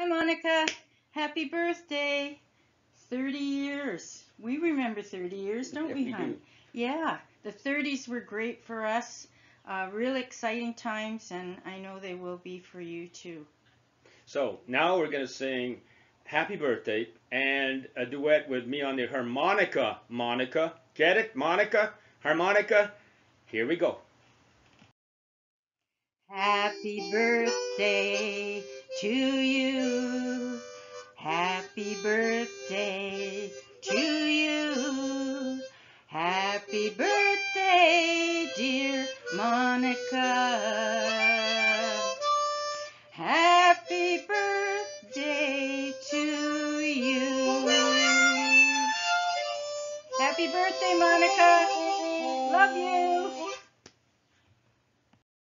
Hi, Monica. Happy birthday. 30 years. We remember 30 years, don't Yeah, we, we hon? do. Yeah, the 30s were great for us. Uh, real exciting times, and I know they will be for you too. So now we're going to sing Happy Birthday and a duet with me on the harmonica. Monica. Get it? Monica? Harmonica? Here we go. Happy birthday to you. Happy birthday to you. Happy birthday, dear Monica. Happy birthday to you. Happy birthday, Monica.